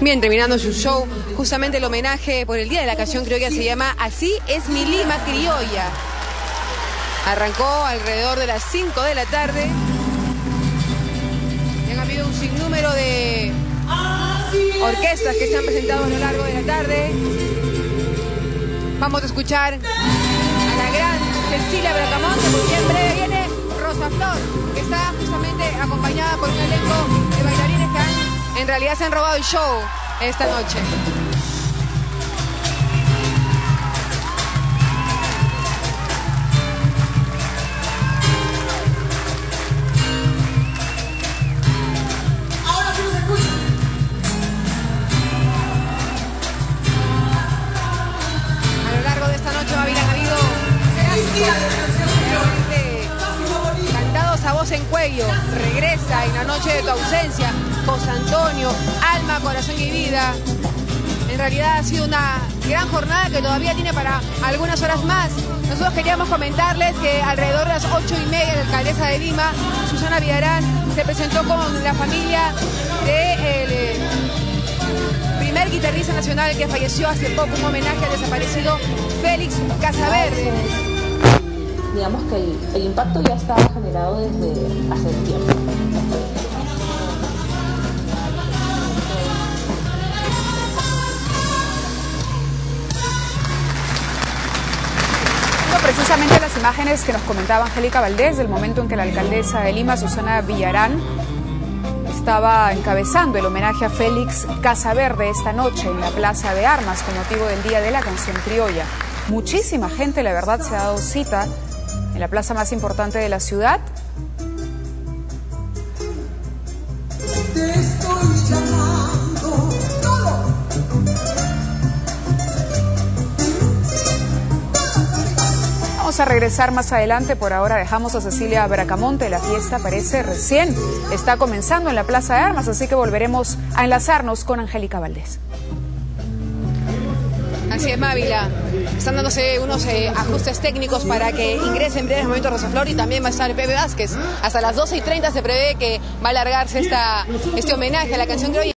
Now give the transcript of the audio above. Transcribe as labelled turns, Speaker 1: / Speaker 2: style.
Speaker 1: Bien, terminando su show, justamente el homenaje por el Día de la Canción Criolla se llama Así es mi Lima Criolla. Arrancó alrededor de las 5 de la tarde. Y han habido un sinnúmero de orquestas que se han presentado a lo largo de la tarde. Vamos a escuchar a la gran Cecilia Bracamonte, porque en breve viene Rosa Flor, que está justamente acompañada por un elenco en realidad se han robado el show esta noche.
Speaker 2: Ahora sí nos escuchan.
Speaker 1: A lo largo de esta noche, Babil, han habido realmente cantados a voz en cuello. Regresa en la noche de tu ausencia, José Antonio, alma, corazón y vida. En realidad ha sido una gran jornada que todavía tiene para algunas horas más. Nosotros queríamos comentarles que alrededor de las ocho y media, la alcaldesa de Lima, Susana Villarán, se presentó con la familia del primer guitarrista nacional que falleció hace poco, un homenaje al desaparecido Félix Casaverde.
Speaker 3: digamos que el, el impacto ya estaba generado desde hace tiempo.
Speaker 4: Precisamente las imágenes que nos comentaba Angélica Valdés del momento en que la alcaldesa de Lima, Susana Villarán, estaba encabezando el homenaje a Félix Casaverde esta noche en la Plaza de Armas con motivo del Día de la Canción Criolla. Muchísima gente, la verdad, se ha dado cita en la plaza más importante de la ciudad. A regresar más adelante, por ahora dejamos a Cecilia Bracamonte, la fiesta parece recién está comenzando en la Plaza de Armas, así que volveremos a enlazarnos con Angélica Valdés.
Speaker 1: Así es, Mávila. Están dándose unos eh, ajustes técnicos para que ingrese en breves momentos Rosa Flor y también va a estar Pepe Vázquez. Hasta las 12 y 30 se prevé que va a alargarse esta, este homenaje a la canción de hoy.